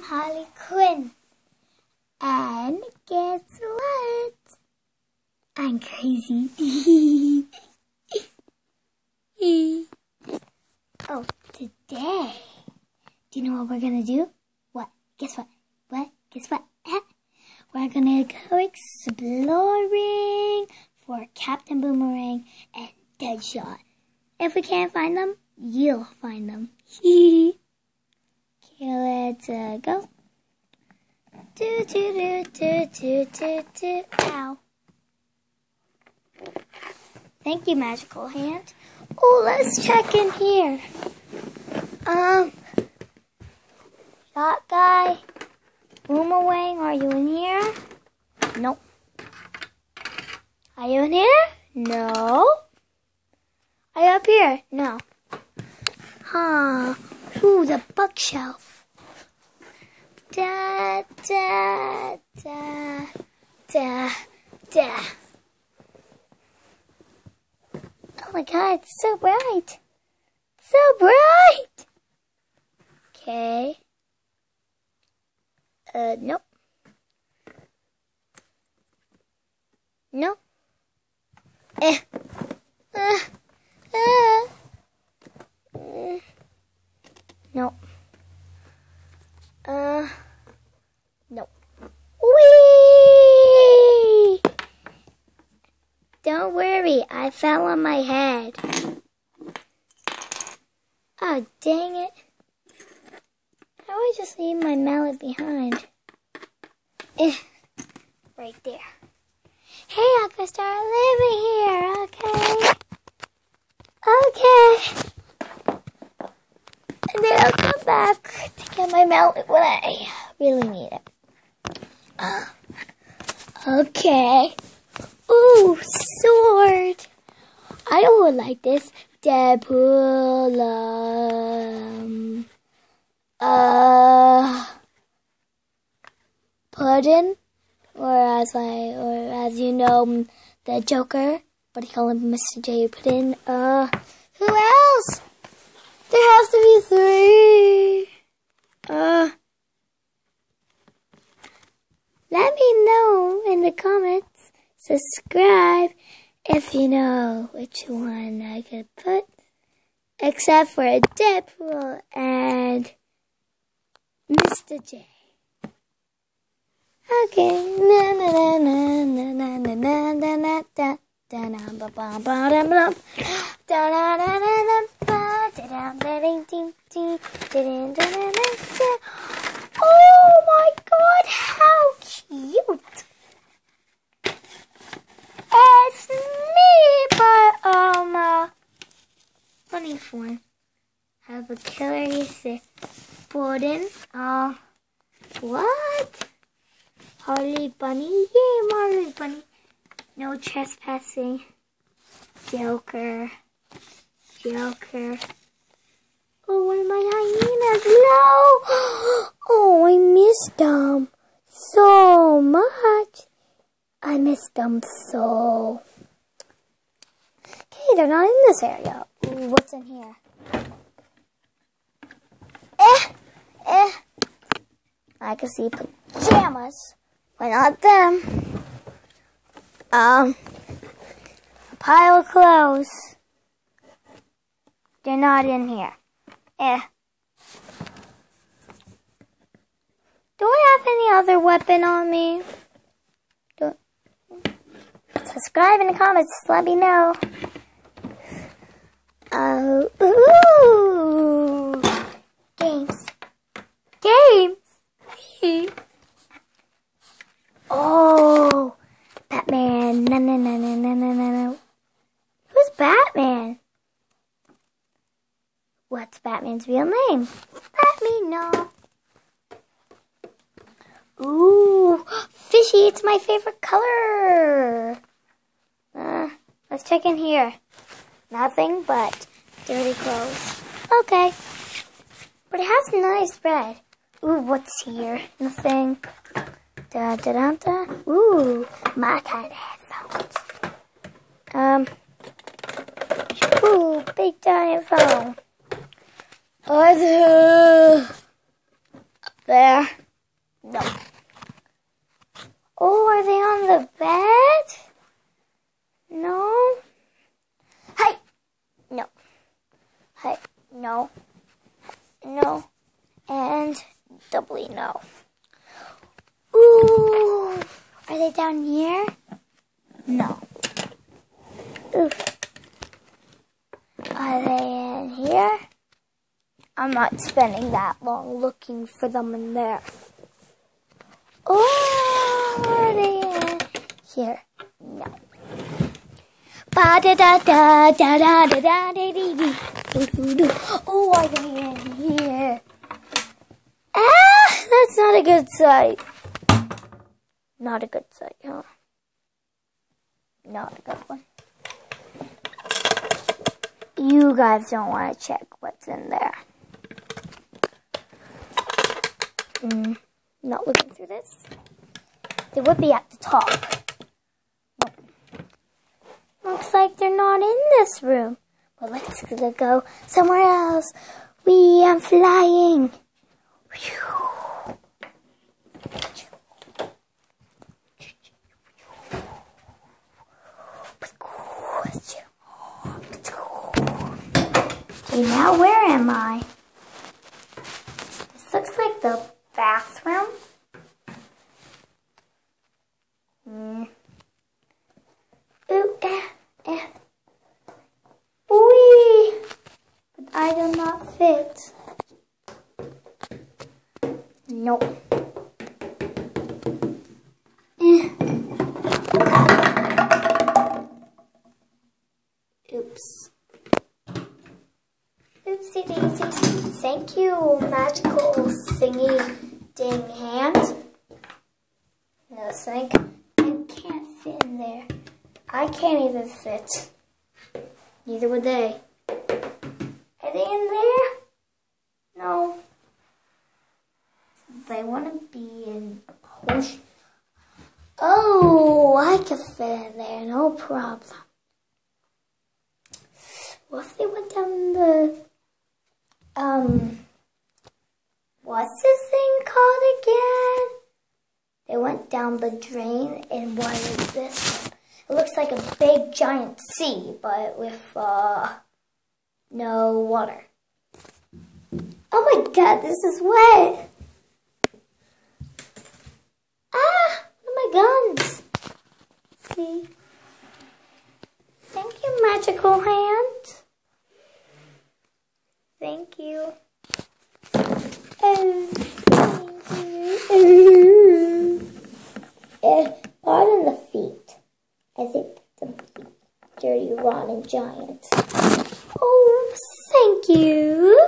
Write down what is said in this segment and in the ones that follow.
I'm Harley Quinn. And guess what? I'm crazy. oh, today. Do you know what we're gonna do? What? Guess what? What? Guess what? We're gonna go exploring for Captain Boomerang and Deadshot. If we can't find them, you'll find them. okay, let's uh, go. Do do do do do do do. Ow. Thank you, magical hand. Oh, let's check in here. Um, shot guy, boomerang, are you in here? Nope. Are you in here? No. Are you up here? No. Huh. Ooh, the bookshelf. Da, da, da, da, da. Oh my god, it's so bright. So bright. Okay. Uh, nope. Nope. Eh. Uh, uh. Mm. Nope. Uh. Nope. Whee! Don't worry, I fell on my head. Oh, dang it. How do I just leave my mallet behind? Eh, right there. Hey, I can start living here, okay? Okay. And then I'll come back to get my mallet when I really need it. Okay. Ooh, sword. I don't like this. Deadpool. Um, uh, Puddin, or as I, or as you know, the Joker. But he call him Mr. J. Puddin. Uh, who else? There has to be three. Uh, let me know in the comments. Subscribe if you know which one I could put. Except for Deadpool and Mr. J. Okay. Na na na na na na na na na na da da na ba ba ba da ba da da da da ba da da da ding ding ding da da da da da. Oh my God! How cute! It's me, but um, uh, funny form. Have a killer say Borden. Uh, what? Harley Bunny? Yay, Harley Bunny. No trespassing. Joker. Joker. Oh, one of my hyenas. No! Oh, I missed them so much. I miss them so. Okay, they're not in this area. Ooh, what's in here? Eh, eh. I can see pajamas, but not them. Um, a pile of clothes. They're not in here. Eh. Do I have any other weapon on me? Subscribe in the comments. Let me know. Uh, ooh. Games. Games. oh. Batman. No, no, no, no, no, no, no. Who's Batman? What's Batman's real name? Let me know. Ooh, fishy, it's my favorite color. Let's check in here. Nothing but dirty clothes. Okay. But it has nice bread. Ooh, what's here? Nothing. Da da da da. Ooh, my kind of headphones. Um. Ooh, big giant phone. Arthur. there? No. Oh, are they on the bed? No. Hey. No. Hey. No. No. And doubly no. Ooh. Are they down here? No. Oof. Are they in here? I'm not spending that long looking for them in there. Oh, here? No. Ba da da da da da da da da dee dee. Do do do. Oh, are they in here? Ah, that's not a good sight. Not a good sight, huh? Not a good one. You guys don't want to check what's in there. Mm, not looking through this. They would be at the top. Looks like they're not in this room. Well, let's go somewhere else. We are flying. Whew. Okay, now where am I? This looks like the bathroom. Mm. Ooh, eh, eh. Wee! But I do not fit. Nope. Eh. Oops. Oopsie daisy. Thank you, magical singy ding hand. No, think I can't fit in there. I can't even fit. Neither would they. Are they in there? No. They want to be in push. Oh, I can fit in there, no problem. What if they went down the um what's this thing called again? They went down the drain and what is this? It looks like a big giant sea, but with uh no water. Oh my god, this is wet. Ah, my guns. See? Thank hand. Thank you. Eh, pardon the feet. I think the dirty, rotten giant. Oh, thank you.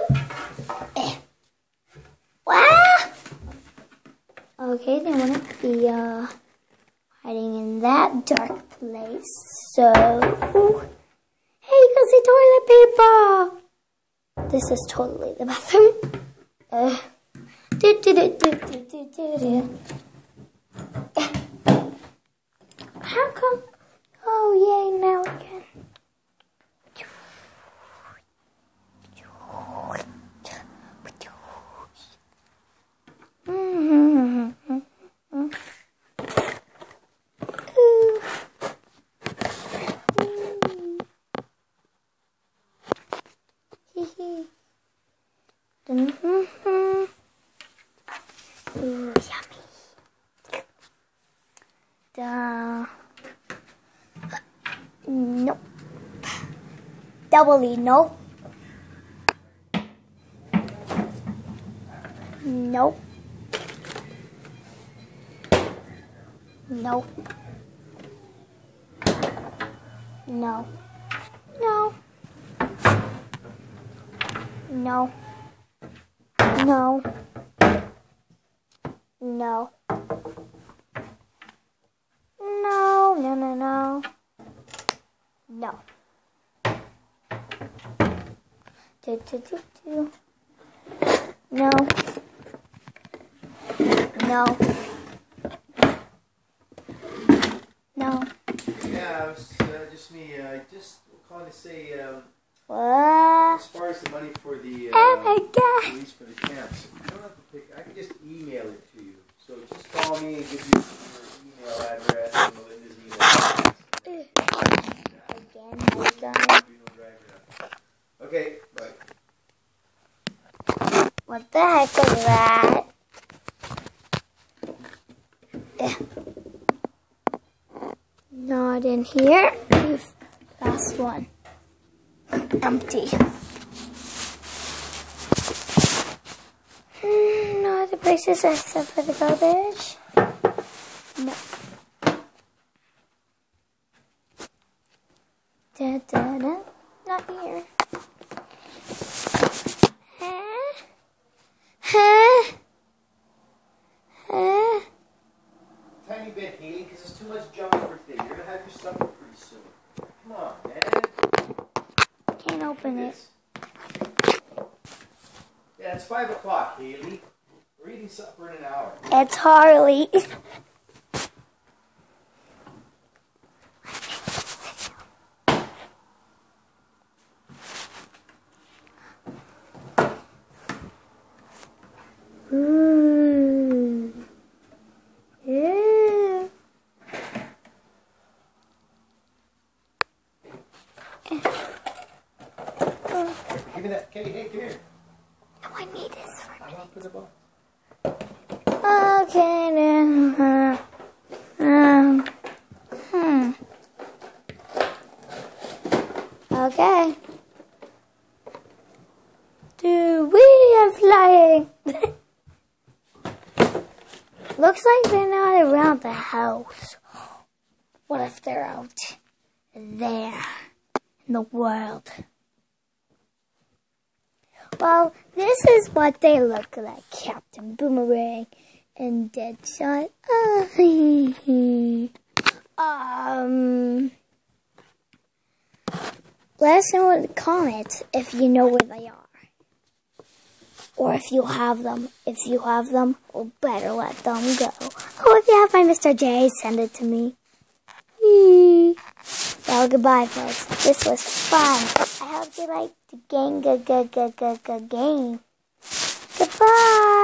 Wow. Okay, they want to be uh, hiding in that dark place. So, toilet paper. This is totally the bathroom. Uh, do, do, do, How come yummy. Duh. Nope. Doubly nope. Nope. Nope. No. No. No. No. No. No, no, no, no. No. Do, do, do, do. No. No. No. Yeah, was uh, just me. Uh, just calling to say, um, What? as far as the money for the uh, Oh my god. police for the camps, you don't have to pick. I can just email email it to you. So just call me and give you your email address and Melinda's email address. Again, my gun. Okay, bye. What the heck is that? Not in here. Last one. Empty. Hmm, no other places except for the garbage. No. Da, da, da. Not here. Huh? Huh? Huh? Tiny bit, Haley, because there's too much junk for today. You're gonna have your supper pretty soon. Come on, man. Can't open it. This. Yeah, it's five o'clock, Haley. We're eating supper in an hour. It's Harley. Ooh. Ooh. Give me that. Okay, hey, come here. I need this for I want to put it on. Okay, then. Uh, um, hmm. Okay. Do we are flying? Looks like they're not around the house. What if they're out there in the world? Well, this is what they look like, Captain Boomerang and Deadshot. um, let us know in the comments if you know where they are. Or if you have them. If you have them, well, better let them go. Oh, if you have my Mr. J, send it to me. Well, goodbye, folks. This was fun. I hope you liked the game. G- g- g- g- g- game. Goodbye.